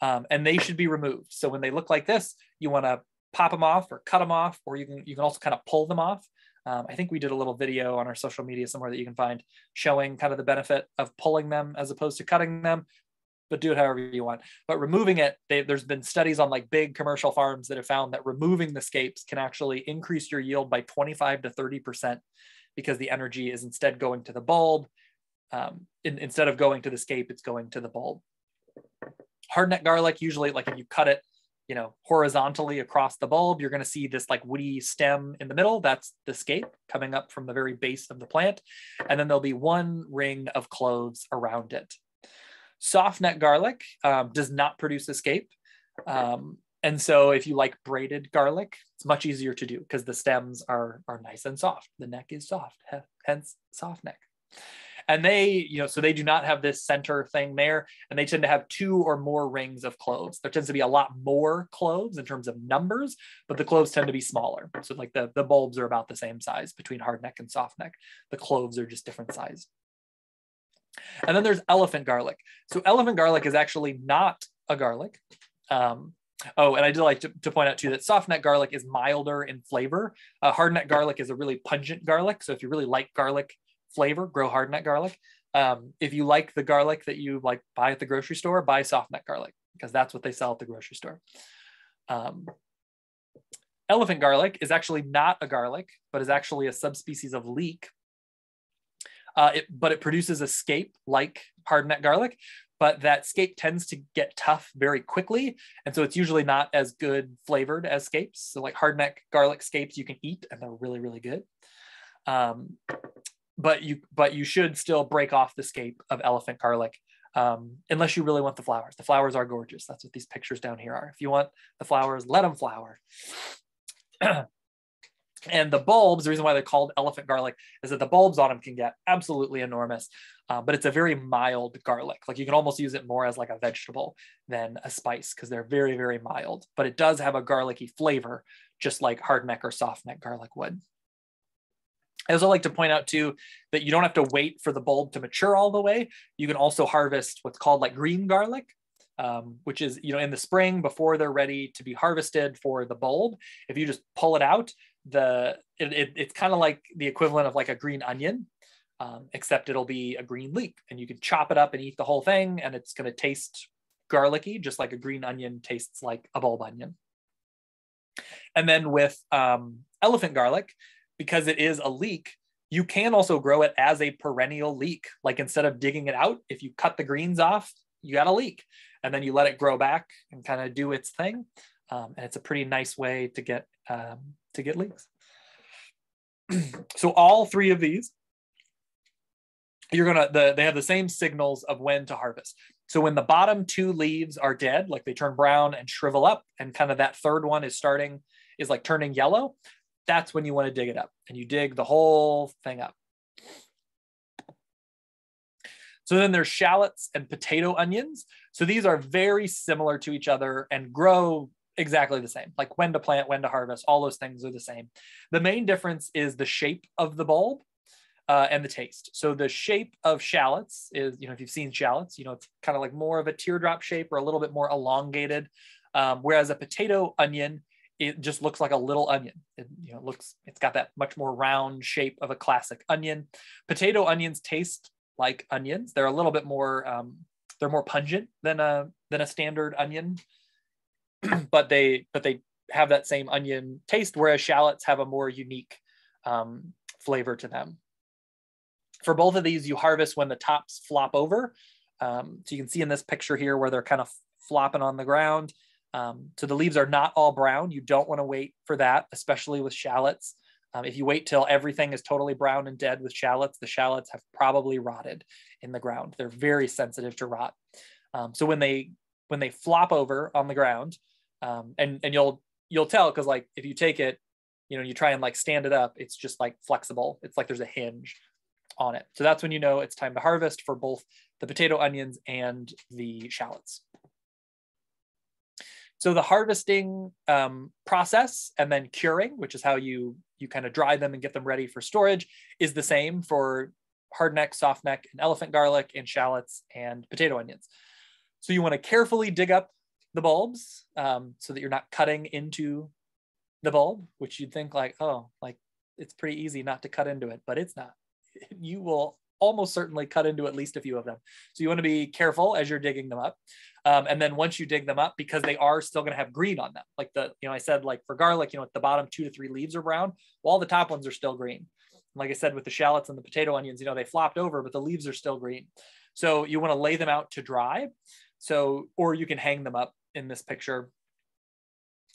Um, and they should be removed. So when they look like this, you want to pop them off or cut them off, or you can you can also kind of pull them off. Um, I think we did a little video on our social media somewhere that you can find showing kind of the benefit of pulling them as opposed to cutting them. but do it however you want. But removing it, they, there's been studies on like big commercial farms that have found that removing the scapes can actually increase your yield by 25 to 30% because the energy is instead going to the bulb. Um, in, instead of going to the scape, it's going to the bulb. Hardneck garlic, usually like if you cut it you know, horizontally across the bulb, you're going to see this like woody stem in the middle. That's the scape coming up from the very base of the plant. And then there'll be one ring of cloves around it. Soft neck garlic um, does not produce a scape. Um, and so if you like braided garlic, it's much easier to do because the stems are, are nice and soft. The neck is soft, hence soft neck and they you know so they do not have this center thing there and they tend to have two or more rings of cloves. There tends to be a lot more cloves in terms of numbers but the cloves tend to be smaller. So like the, the bulbs are about the same size between hard neck and soft neck. The cloves are just different size. And then there's elephant garlic. So elephant garlic is actually not a garlic. Um, Oh, and I did like to, to, point out too that soft neck garlic is milder in flavor. Uh, hard garlic is a really pungent garlic. So if you really like garlic, flavor, grow hardneck garlic. Um, if you like the garlic that you like buy at the grocery store, buy soft neck garlic because that's what they sell at the grocery store. Um, elephant garlic is actually not a garlic, but is actually a subspecies of leek. Uh, it, but it produces a scape like hardneck garlic, but that scape tends to get tough very quickly. And so it's usually not as good flavored as scapes. So like hardneck garlic scapes you can eat and they're really, really good. Um, but you but you should still break off the scape of elephant garlic um, unless you really want the flowers. The flowers are gorgeous. That's what these pictures down here are. If you want the flowers, let them flower. and the bulbs, the reason why they're called elephant garlic is that the bulbs on them can get absolutely enormous, uh, but it's a very mild garlic. Like you can almost use it more as like a vegetable than a spice because they're very, very mild, but it does have a garlicky flavor, just like hardneck or softneck garlic would. I also like to point out too that you don't have to wait for the bulb to mature all the way. You can also harvest what's called like green garlic, um, which is you know in the spring before they're ready to be harvested for the bulb. If you just pull it out, the it, it, it's kind of like the equivalent of like a green onion, um, except it'll be a green leek, and you can chop it up and eat the whole thing, and it's going to taste garlicky, just like a green onion tastes like a bulb onion. And then with um, elephant garlic, because it is a leek, you can also grow it as a perennial leek. Like instead of digging it out, if you cut the greens off, you got a leek, and then you let it grow back and kind of do its thing. Um, and it's a pretty nice way to get um, to get leeks. so all three of these, you're gonna the, they have the same signals of when to harvest. So when the bottom two leaves are dead, like they turn brown and shrivel up, and kind of that third one is starting is like turning yellow, that's when you want to dig it up and you dig the whole thing up. So then there's shallots and potato onions. So these are very similar to each other and grow exactly the same. Like when to plant, when to harvest, all those things are the same. The main difference is the shape of the bulb uh, and the taste. So the shape of shallots is, you know, if you've seen shallots, you know, it's kind of like more of a teardrop shape or a little bit more elongated. Um, whereas a potato onion it just looks like a little onion. It, you know, looks it's got that much more round shape of a classic onion. Potato onions taste like onions. They're a little bit more um, they're more pungent than a than a standard onion, but they but they have that same onion taste. Whereas shallots have a more unique um, flavor to them. For both of these, you harvest when the tops flop over. Um, so you can see in this picture here where they're kind of flopping on the ground. Um, so the leaves are not all brown. You don't want to wait for that, especially with shallots. Um, if you wait till everything is totally brown and dead with shallots, the shallots have probably rotted in the ground. They're very sensitive to rot. Um, so when they when they flop over on the ground, um, and and you'll you'll tell because like if you take it, you know, you try and like stand it up, it's just like flexible. It's like there's a hinge on it. So that's when you know it's time to harvest for both the potato onions and the shallots. So the harvesting um, process and then curing, which is how you you kind of dry them and get them ready for storage, is the same for hardneck, softneck, and elephant garlic, and shallots and potato onions. So you want to carefully dig up the bulbs um, so that you're not cutting into the bulb, which you'd think like, oh, like it's pretty easy not to cut into it, but it's not. You will almost certainly cut into at least a few of them. So you want to be careful as you're digging them up. Um, and then once you dig them up, because they are still going to have green on them, like the, you know, I said, like for garlic, you know, at the bottom two to three leaves are brown, while the top ones are still green. Like I said, with the shallots and the potato onions, you know, they flopped over, but the leaves are still green. So you want to lay them out to dry. So, or you can hang them up in this picture,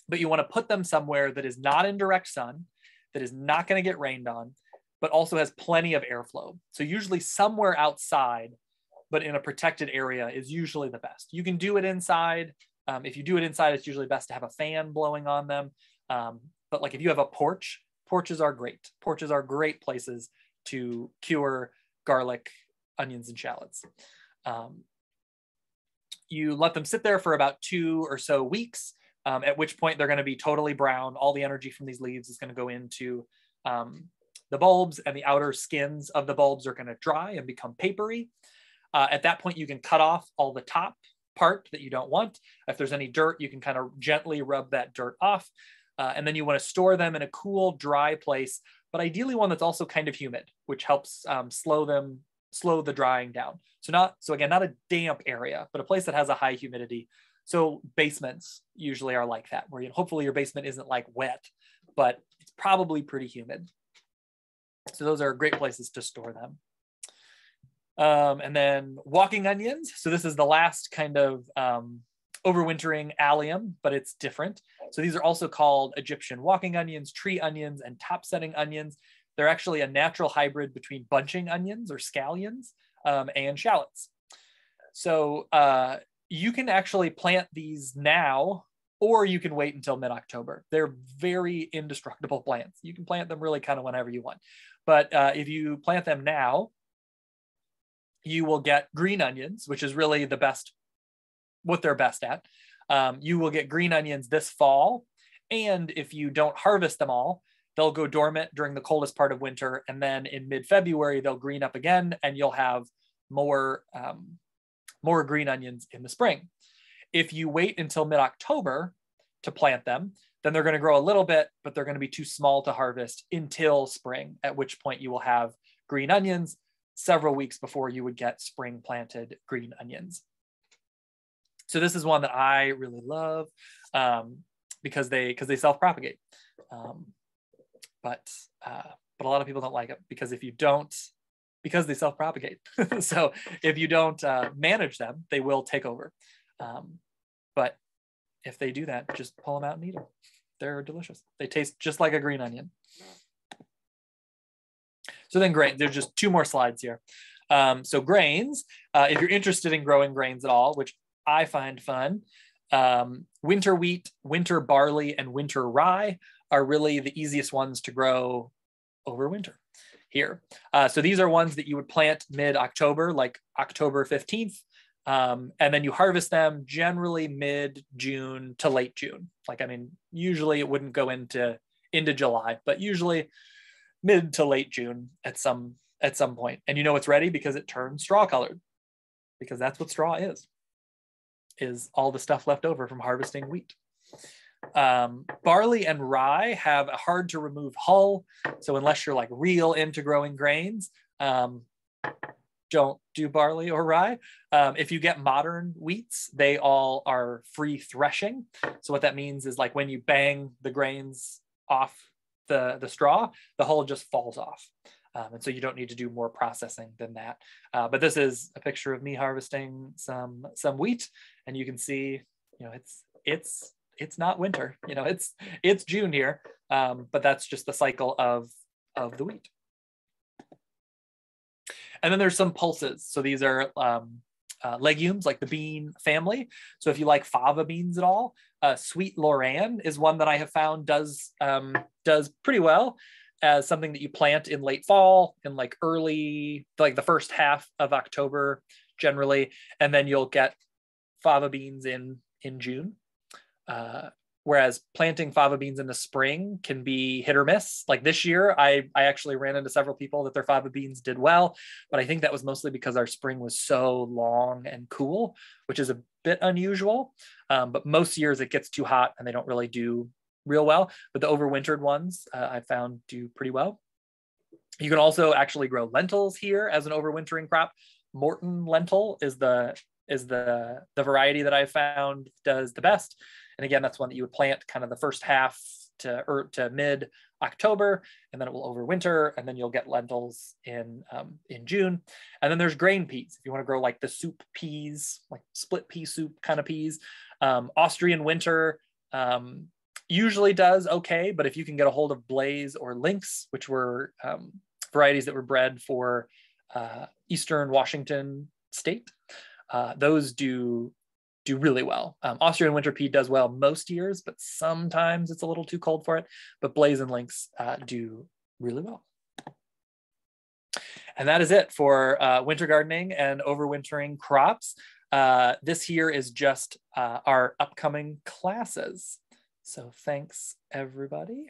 but you want to put them somewhere that is not in direct sun, that is not going to get rained on, but also has plenty of airflow. So usually somewhere outside, but in a protected area is usually the best. You can do it inside. Um, if you do it inside, it's usually best to have a fan blowing on them. Um, but like if you have a porch, porches are great. Porches are great places to cure garlic, onions, and shallots. Um, you let them sit there for about two or so weeks, um, at which point they're going to be totally brown. All the energy from these leaves is going to go into um, the bulbs, and the outer skins of the bulbs are going to dry and become papery. Uh, at that point, you can cut off all the top part that you don't want. If there's any dirt, you can kind of gently rub that dirt off. Uh, and then you want to store them in a cool, dry place, but ideally one that's also kind of humid, which helps um, slow them, slow the drying down. So not, so again, not a damp area, but a place that has a high humidity. So basements usually are like that, where you hopefully your basement isn't like wet, but it's probably pretty humid. So those are great places to store them. Um, and then walking onions. So this is the last kind of um, overwintering allium, but it's different. So these are also called Egyptian walking onions, tree onions, and top setting onions. They're actually a natural hybrid between bunching onions or scallions um, and shallots. So uh, you can actually plant these now, or you can wait until mid-October. They're very indestructible plants. You can plant them really kind of whenever you want. But uh, if you plant them now, you will get green onions, which is really the best, what they're best at. Um, you will get green onions this fall. And if you don't harvest them all, they'll go dormant during the coldest part of winter. And then in mid February, they'll green up again and you'll have more, um, more green onions in the spring. If you wait until mid October to plant them, then they're going to grow a little bit, but they're going to be too small to harvest until spring, at which point you will have green onions several weeks before you would get spring planted green onions. So this is one that I really love um, because they because they self-propagate. Um, but uh, but a lot of people don't like it because if you don't because they self-propagate. so if you don't uh, manage them, they will take over. Um, but if they do that, just pull them out and eat them. They're delicious. They taste just like a green onion. So then grain, there's just two more slides here. Um, so grains, uh, if you're interested in growing grains at all, which I find fun, um, winter wheat, winter barley, and winter rye are really the easiest ones to grow over winter here. Uh, so these are ones that you would plant mid-October, like October 15th, um, and then you harvest them generally mid-June to late June. Like, I mean, usually it wouldn't go into into July, but usually mid to late June at some at some point. And you know it's ready because it turns straw colored, because that's what straw is, is all the stuff left over from harvesting wheat. Um, barley and rye have a hard to remove hull. So unless you're like real into growing grains, um, don't do barley or rye. Um, if you get modern wheats, they all are free threshing. So what that means is like when you bang the grains off the, the straw, the hull just falls off. Um, and so you don't need to do more processing than that. Uh, but this is a picture of me harvesting some some wheat, and you can see, you know, it's it's it's not winter. You know, it's it's June here, um, but that's just the cycle of of the wheat. And then there's some pulses. So these are um, uh, legumes like the bean family. So if you like fava beans at all, uh, sweet Lorane is one that I have found does um, does pretty well as something that you plant in late fall in like early like the first half of October generally, and then you'll get fava beans in in June. Uh, whereas planting fava beans in the spring can be hit or miss like this year i i actually ran into several people that their fava beans did well but i think that was mostly because our spring was so long and cool which is a bit unusual um, but most years it gets too hot and they don't really do real well but the overwintered ones uh, i found do pretty well You can also actually grow lentils here as an overwintering crop. Morton lentil is the is the the variety that I found does the best. And again, that's one that you would plant kind of the first half to or to mid October, and then it will overwinter, and then you'll get lentils in um, in June. And then there's grain peas. If you want to grow like the soup peas, like split pea soup kind of peas, um, Austrian winter um, usually does okay, but if you can get a hold of Blaze or Lynx, which were um, varieties that were bred for uh, Eastern Washington state, uh, those do do really well. Um, Austrian winter pea does well most years, but sometimes it's a little too cold for it. But Blaze and Lynx uh, do really well. And that is it for uh, winter gardening and overwintering crops. Uh, this here is just uh, our upcoming classes. So thanks everybody.